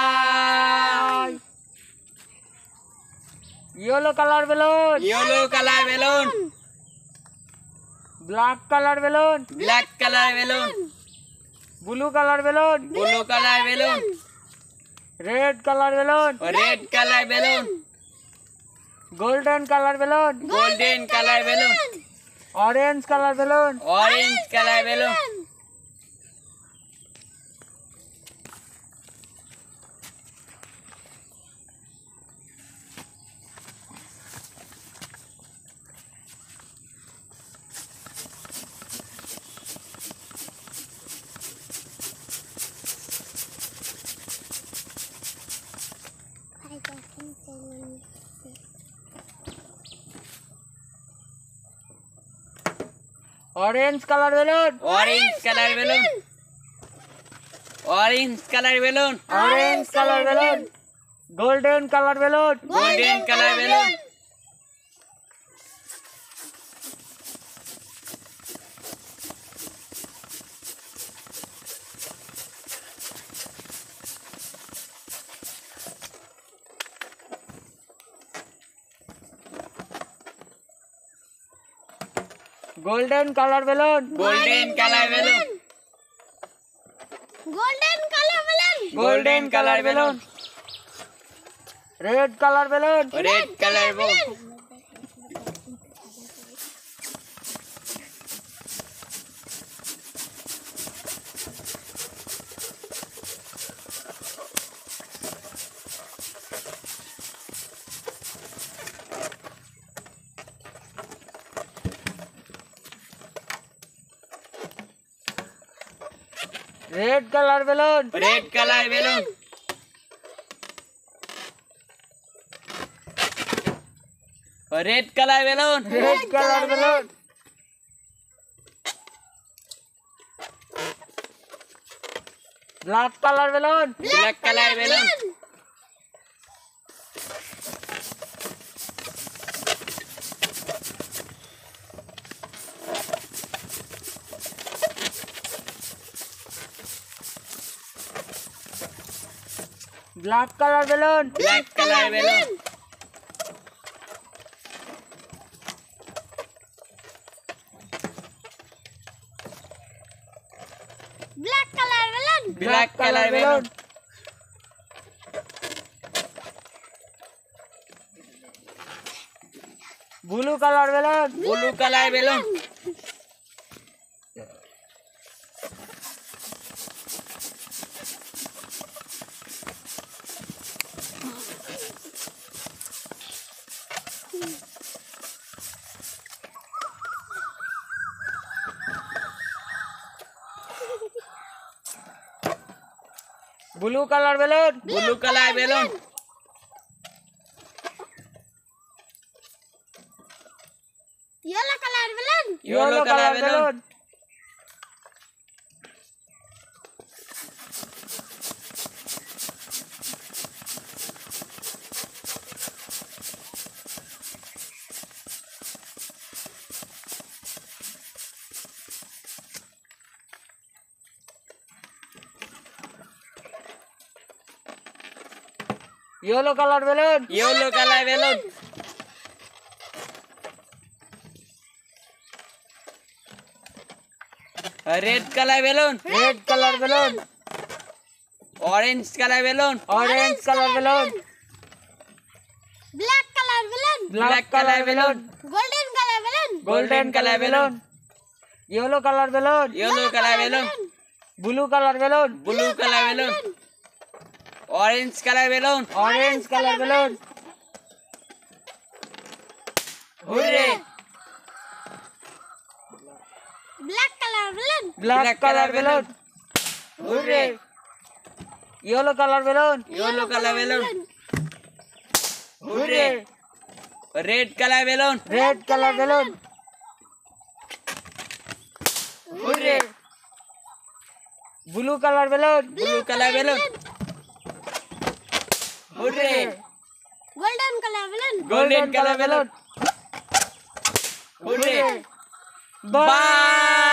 hi yellow colour balloon yellow colour balloon black colour balloon black colour balloon blue colour balloon blue colour balloon red colour balloon red colour balloon golden colour balloon golden colour balloon orange colour balloon orange colour balloon orange colour balloon orange colour balloon orange colour balloon orange colour balloon golden colour balloon golden colour balloon golden colour balloon golden colour balloon golden colour balloon golden colour balloon red colour balloon red colour balloon red colour balloon red colour balloon red colour balloon red colour balloon black colour balloon black colour balloon black colour balloon black colour balloon black colour balloon black colour balloon blue colour balloon blue colour balloon blue colour balloon blue colour balloon yellow colour balloon yellow colour balloon yellow colour balloon yellow colour balloon red colour balloon red colour balloon orange colour balloon orange colour balloon black colour balloon black colour balloon golden colour balloon golden colour balloon yellow colour balloon yellow colour balloon blue colour balloon blue colour balloon orange colour balloon orange colour balloon black colour balloon black colour balloon yellow colour balloon yellow colour balloon red colour balloon red colour balloon blue colour balloon blue colour balloon golden colour balloon golden colour balloon bye